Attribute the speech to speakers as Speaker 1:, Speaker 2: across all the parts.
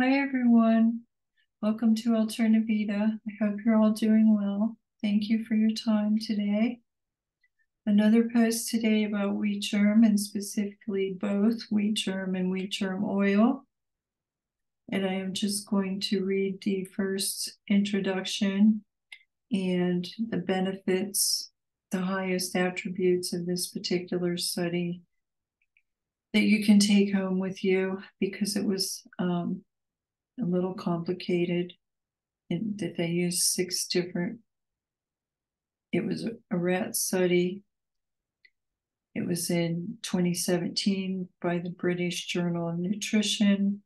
Speaker 1: Hi, everyone. Welcome to Alternavita. I hope you're all doing well. Thank you for your time today. Another post today about wheat germ and specifically both wheat germ and wheat germ oil. And I am just going to read the first introduction and the benefits, the highest attributes of this particular study that you can take home with you because it was um, a little complicated and that they used six different it was a, rat study. It was in 2017 by the british journal of nutrition.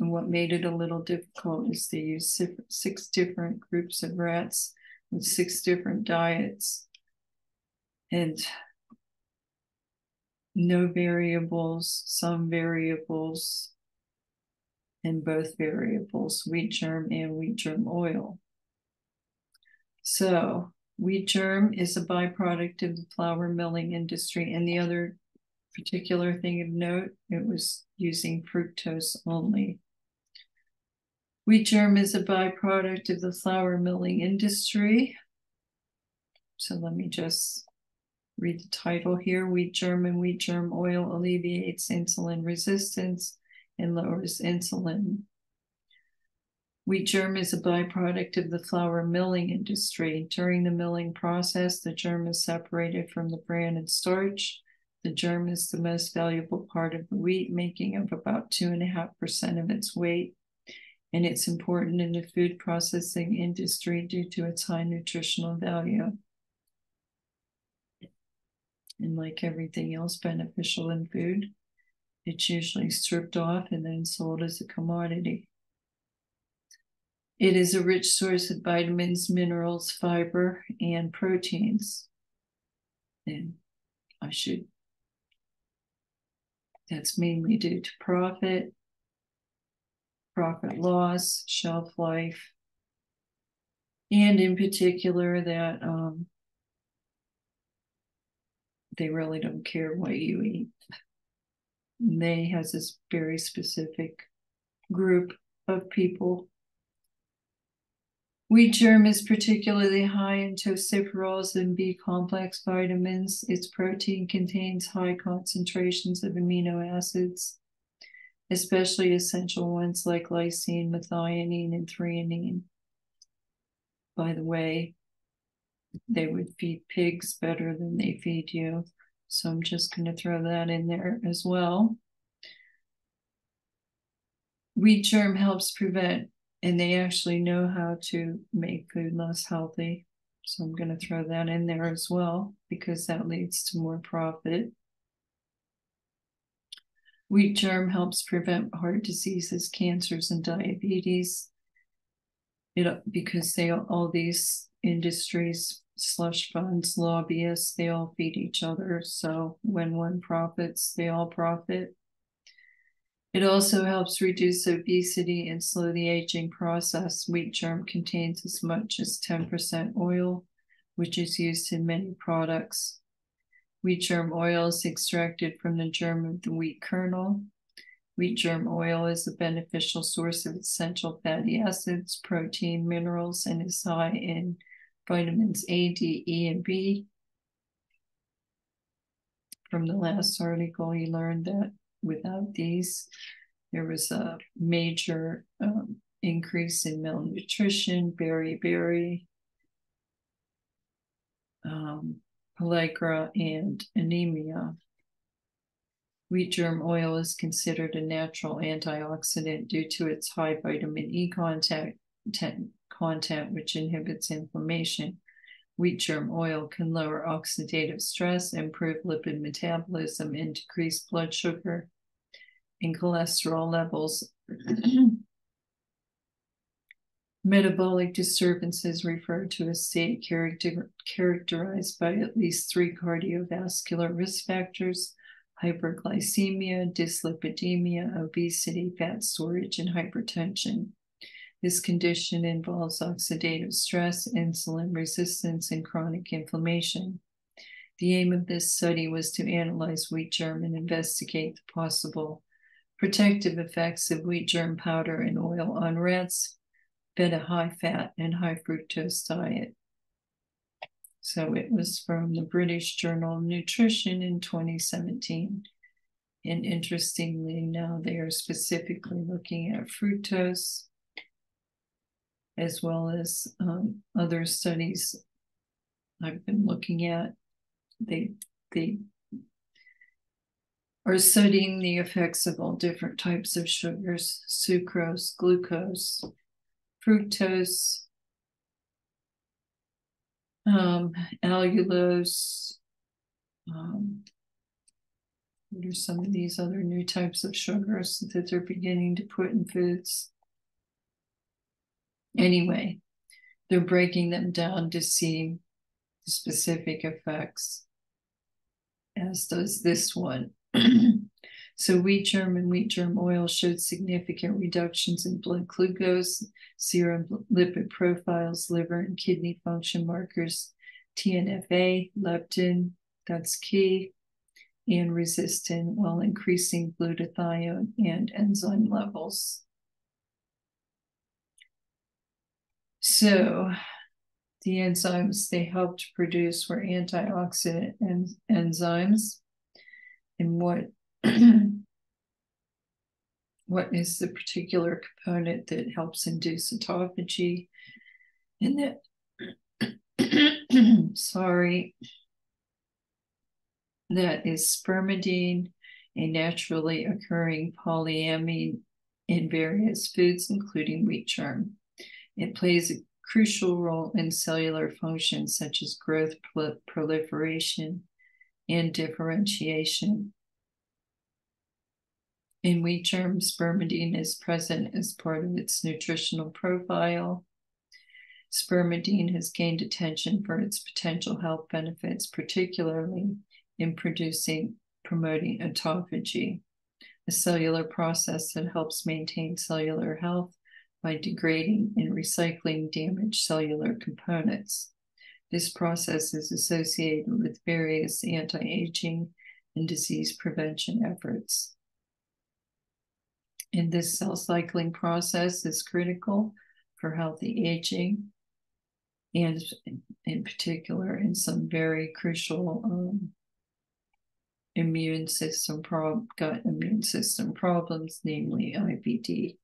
Speaker 1: And what made it a little difficult is they used six different groups of rats with six different diets. And no variables some variables in both variables, wheat germ and wheat germ oil. So wheat germ is a byproduct of the flour milling industry. And the other particular thing of note, it was using fructose only. Wheat germ is a byproduct of the flour milling industry. So let me just read the title here. Wheat germ and wheat germ oil alleviates insulin resistance and lowers insulin. Wheat germ is a byproduct of the flour milling industry. During the milling process, the germ is separated from the bran and starch. The germ is the most valuable part of the wheat, making up about 2.5% of its weight. And it's important in the food processing industry due to its high nutritional value. And like everything else beneficial in food, it's usually stripped off and then sold as a commodity. It is a rich source of vitamins, minerals, fiber, and proteins. And I should, that's mainly due to profit, profit loss, shelf life, and in particular that um, they really don't care what you eat. They has this very specific group of people. Wheat germ is particularly high in tocopherols and B complex vitamins. Its protein contains high concentrations of amino acids, especially essential ones like lysine, methionine, and threonine. By the way, they would feed pigs better than they feed you. So I'm just going to throw that in there as well. Wheat germ helps prevent, and they actually know how to make food less healthy. So I'm going to throw that in there as well because that leads to more profit. Wheat germ helps prevent heart diseases, cancers, and diabetes. It, because they all these industries slush funds, lobbyists, they all feed each other. So when one profits, they all profit. It also helps reduce obesity and slow the aging process. Wheat germ contains as much as 10% oil, which is used in many products. Wheat germ oil is extracted from the germ of the wheat kernel. Wheat germ oil is a beneficial source of essential fatty acids, protein, minerals, and is high in vitamins A, D, E, and B. From the last article, he learned that without these, there was a major um, increase in malnutrition, beriberi, um, pellagra, and anemia. Wheat germ oil is considered a natural antioxidant due to its high vitamin E content, content, which inhibits inflammation. Wheat germ oil can lower oxidative stress, improve lipid metabolism, and decrease blood sugar and cholesterol levels. Metabolic disturbances refer to a state character, characterized by at least three cardiovascular risk factors hyperglycemia, dyslipidemia, obesity, fat storage, and hypertension. This condition involves oxidative stress, insulin resistance, and chronic inflammation. The aim of this study was to analyze wheat germ and investigate the possible protective effects of wheat germ powder and oil on rats fed a high fat and high fructose diet. So it was from the British Journal of Nutrition in 2017. And interestingly, now they are specifically looking at fructose as well as um, other studies I've been looking at. They they are studying the effects of all different types of sugars, sucrose, glucose, fructose, um, allulose. Um, what are some of these other new types of sugars that they're beginning to put in foods? Anyway, they're breaking them down to see the specific effects, as does this one. so wheat germ and wheat germ oil showed significant reductions in blood glucose, serum lipid profiles, liver and kidney function markers, TNFA, leptin, that's key, and resistin while increasing glutathione and enzyme levels. So the enzymes they helped produce were antioxidant en- enzymes. And what what is the particular component that helps induce autophagy? And that sorry, that is spermidine, a naturally occurring polyamine in various foods, including wheat germ. It plays a crucial role in cellular functions such as growth, proliferation, and differentiation. In wheat germ, spermidine is present as part of its nutritional profile. Spermidine has gained attention for its potential health benefits, particularly in producing, promoting autophagy, a cellular process that helps maintain cellular health by degrading and recycling damaged cellular components. This process is associated with various anti aging and disease prevention efforts. And this cell cycling process is critical for healthy aging and, in particular, in some very crucial um, immune system prob- gut immune system problems, namely IBD.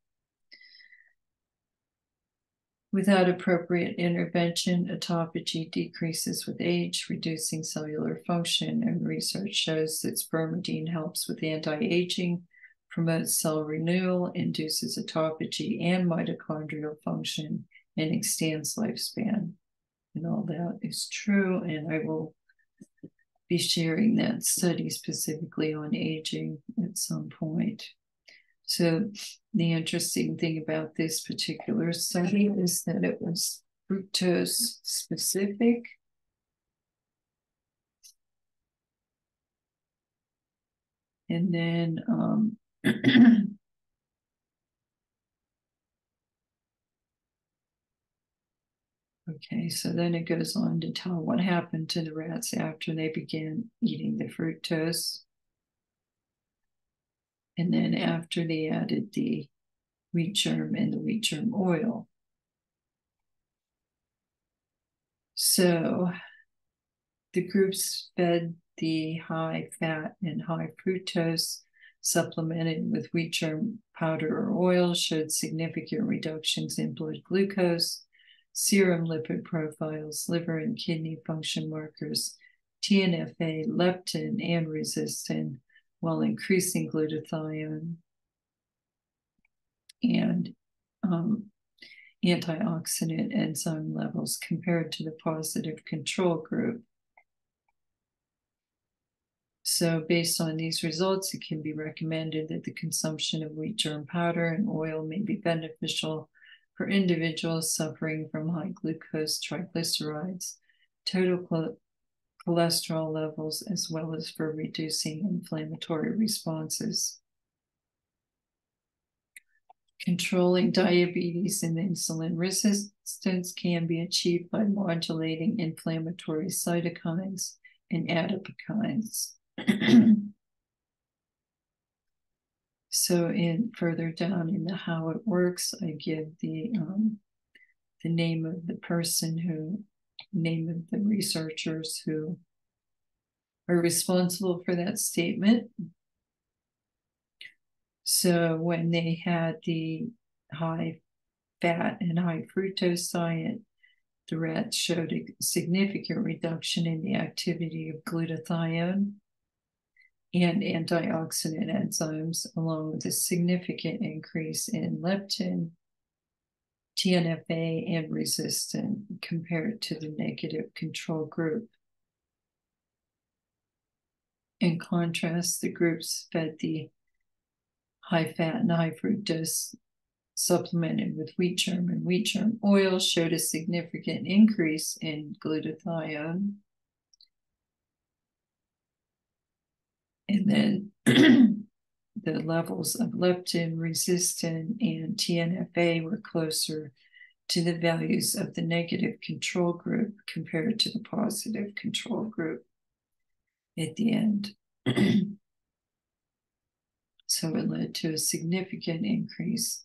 Speaker 1: Without appropriate intervention, autophagy decreases with age, reducing cellular function, and research shows that spermidine helps with anti-aging, promotes cell renewal, induces autophagy and mitochondrial function, and extends lifespan. And all that is true, and I will be sharing that study specifically on aging at some point. So the interesting thing about this particular study is that it was fructose specific. And then um, Okay, so then it goes on to tell what happened to the rats after they began eating the fructose. And then after they added the wheat germ and the wheat germ oil. So the groups fed the high fat and high fructose supplemented with wheat germ powder or oil showed significant reductions in blood glucose, serum lipid profiles, liver and kidney function markers, TNFA, leptin, and resistin, while increasing glutathione and um, antioxidant enzyme levels compared to the positive control group. So, based on these results, it can be recommended that the consumption of wheat germ powder and oil may be beneficial for individuals suffering from high glucose triglycerides, total cholesterol levels, as well as for reducing inflammatory responses. Controlling diabetes and insulin resistance can be achieved by modulating inflammatory cytokines and adipokines. So in further down in the how it works, I give the um, the name of the person who, name of the researchers who are responsible for that statement. So when they had the high fat and high fructose diet, the rats showed a significant reduction in the activity of glutathione and antioxidant enzymes, along with a significant increase in leptin, TNFA, and resistin compared to the negative control group. In contrast, the groups fed the high fat and high fructose supplemented with wheat germ and wheat germ oil showed a significant increase in glutathione. And then the levels of leptin, resistin, and TNFA were closer to the values of the negative control group compared to the positive control group at the end. so it led to a significant increase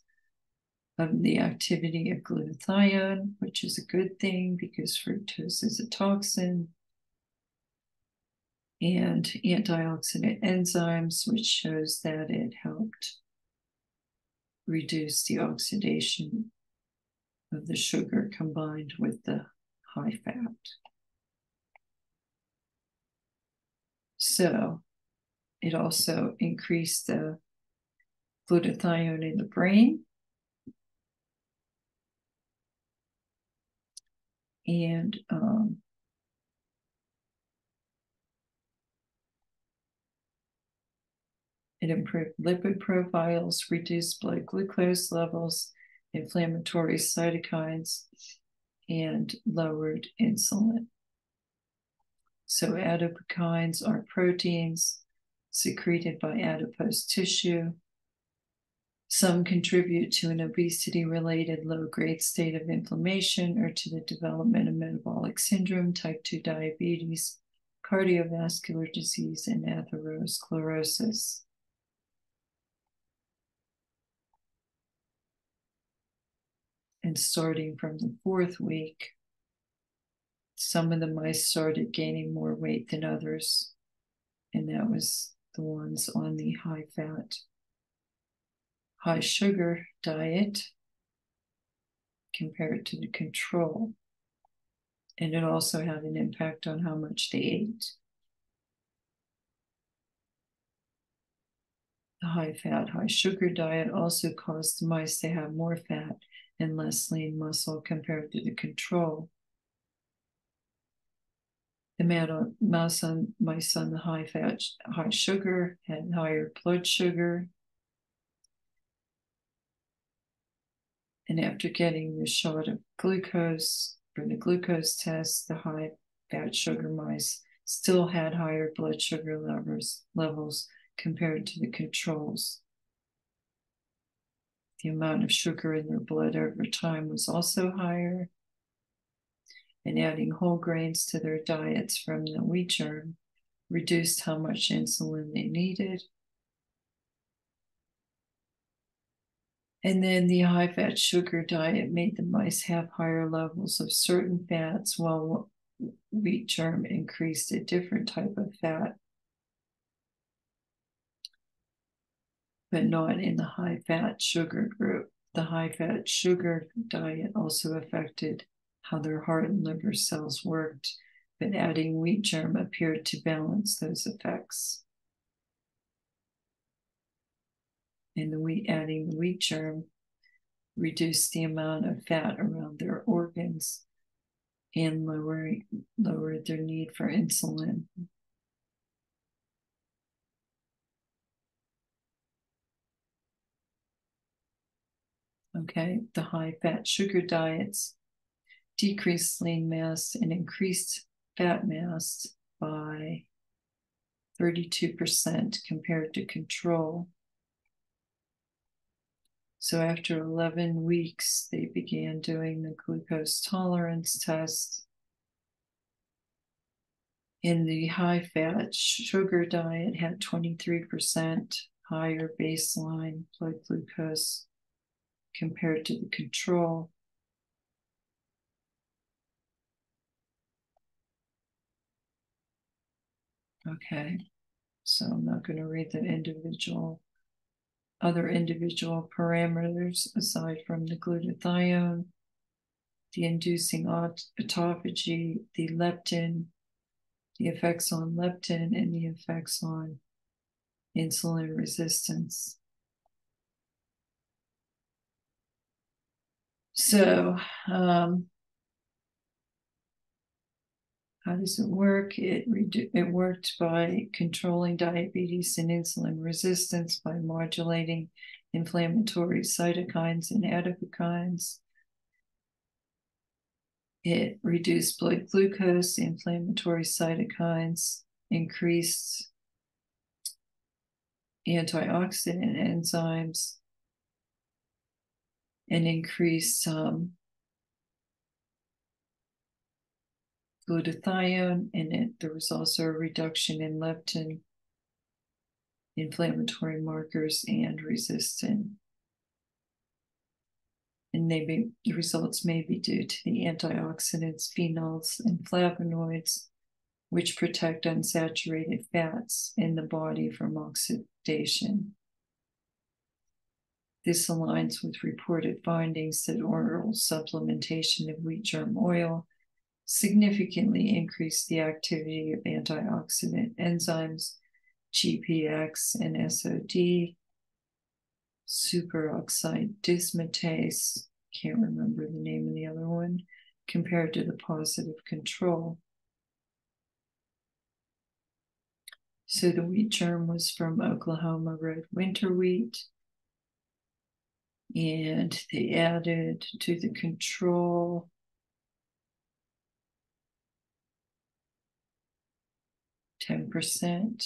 Speaker 1: of the activity of glutathione, which is a good thing because fructose is a toxin, and antioxidant enzymes, which shows that it helped reduce the oxidation of the sugar combined with the high fat. So it also increased the glutathione in the brain and um, it improved lipid profiles, reduced blood glucose levels, inflammatory cytokines, and lowered insulin. So, adipokines are proteins secreted by adipose tissue some contribute to an obesity related low grade state of inflammation or to the development of metabolic syndrome, type 2 diabetes, cardiovascular disease, and atherosclerosis. And starting from the fourth week, some of the mice started gaining more weight than others, and that was the ones on the high fat high sugar diet compared to the control. And it also had an impact on how much they ate. The high fat, high sugar diet also caused the mice to have more fat and less lean muscle compared to the control. The mice on the high fat, high sugar had higher blood sugar, And after getting the shot of glucose for the glucose test, the high fat sugar mice still had higher blood sugar levels compared to the controls. The amount of sugar in their blood over time was also higher. And adding whole grains to their diets from the wheat germ reduced how much insulin they needed And then the high fat sugar diet made the mice have higher levels of certain fats, while wheat germ increased a different type of fat, but not in the high fat sugar group. The high fat sugar diet also affected how their heart and liver cells worked, but adding wheat germ appeared to balance those effects. and the wheat adding the wheat germ reduced the amount of fat around their organs and lowering lowered their need for insulin. Okay, the high fat sugar diets decreased lean mass and increased fat mass by 32% compared to control. So after 11 weeks, they began doing the glucose tolerance test. In the high fat sugar diet had 23% higher baseline blood glucose compared to the control. Okay, so I'm not going to read the individual, other individual parameters aside from the glutathione, the inducing autophagy, the leptin, the effects on leptin, and the effects on insulin resistance. So, um, how does it work? It redu- it worked by controlling diabetes and insulin resistance by modulating inflammatory cytokines and adipokines. It reduced blood glucose, inflammatory cytokines, increased antioxidant enzymes, and increased um, glutathione, and it, there was also a reduction in leptin, inflammatory markers, and resistin. And maybe the results may be due to the antioxidants, phenols, and flavonoids, which protect unsaturated fats in the body from oxidation. This aligns with reported findings that oral supplementation of wheat germ oil significantly increased the activity of antioxidant enzymes, GPX and SOD, superoxide dismutase, can't remember the name of the other one, compared to the positive control. So the wheat germ was from Oklahoma red winter wheat. And they added to the control 10%.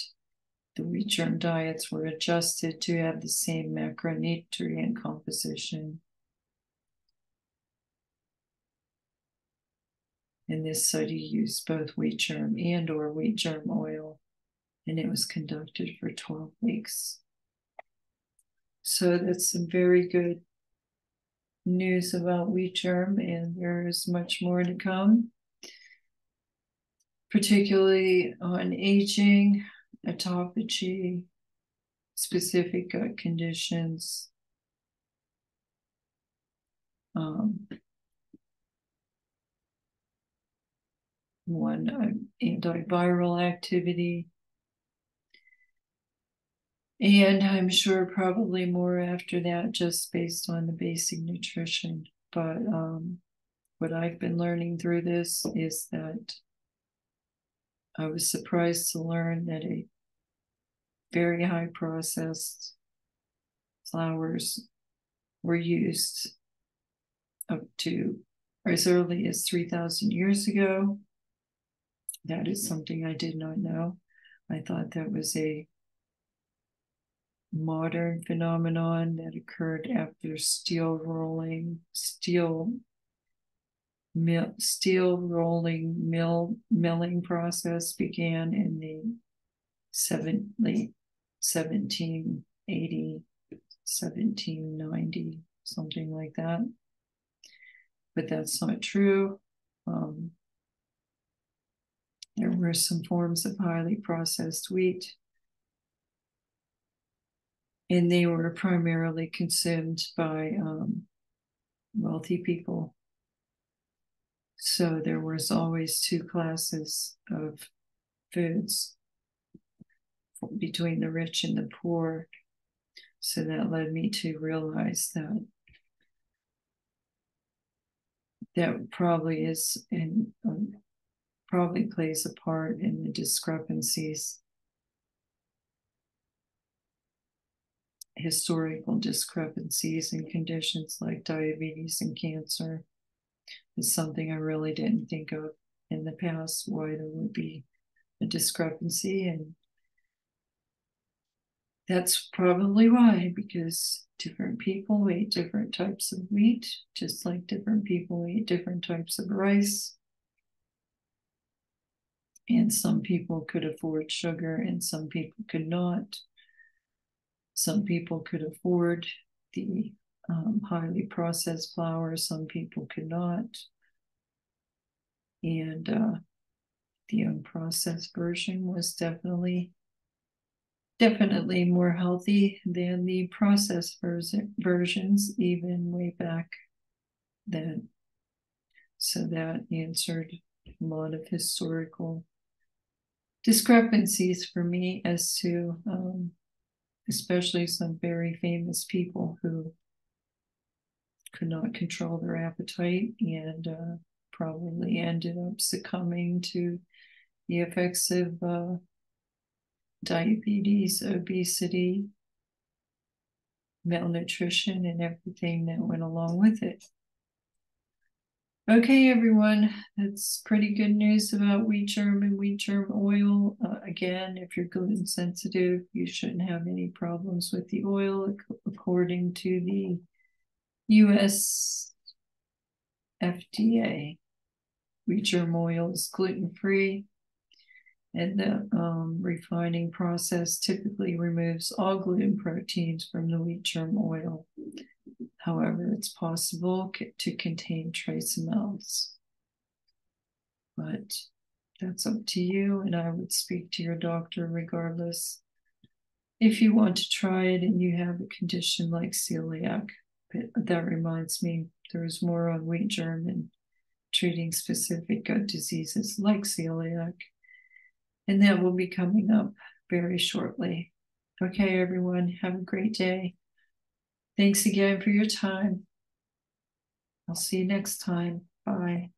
Speaker 1: The wheat germ diets were adjusted to have the same macronutrient composition. And this study used both wheat germ and or wheat germ oil, and it was conducted for 12 weeks. So that's some very good news about wheat germ, and there is much more to come particularly on aging, autophagy, specific gut conditions. Um, one uh, antiviral activity. And I'm sure probably more after that, just based on the basic nutrition. But um, what I've been learning through this is that I was surprised to learn that a very high processed flours were used up to as early as 3,000 years ago. That is something I did not know. I thought that was a modern phenomenon that occurred after steel rolling, steel mill, steel rolling mill milling process began in the seven, late 1780, 1790, something like that. But that's not true. Um, there were some forms of highly processed wheat, and they were primarily consumed by um, wealthy people so there was always two classes of foods between the rich and the poor. So that led me to realize that that probably is and um, probably plays a part in the discrepancies historical discrepancies in conditions like diabetes and cancer is something I really didn't think of in the past, why there would be a discrepancy. And that's probably why, because different people eat different types of wheat, just like different people eat different types of rice. And some people could afford sugar and some people could not. Some people could afford the um, highly processed flour, some people could not. And uh, the unprocessed version was definitely definitely more healthy than the processed vers- versions even way back then so that answered a lot of historical discrepancies for me as to um, especially some very famous people who could not control their appetite and uh, probably ended up succumbing to the effects of uh, diabetes, obesity, malnutrition, and everything that went along with it. Okay, everyone, that's pretty good news about wheat germ and wheat germ oil. Uh, again, if you're gluten sensitive, you shouldn't have any problems with the oil, according to the US FDA. Wheat germ oil is gluten free, and the um, refining process typically removes all gluten proteins from the wheat germ oil. However, it's possible to contain trace amounts. But that's up to you, and I would speak to your doctor regardless. If you want to try it and you have a condition like celiac, that reminds me, there's more on wheat germ and treating specific gut diseases like celiac. And that will be coming up very shortly. Okay, everyone, have a great day. Thanks again for your time. I'll see you next time. Bye.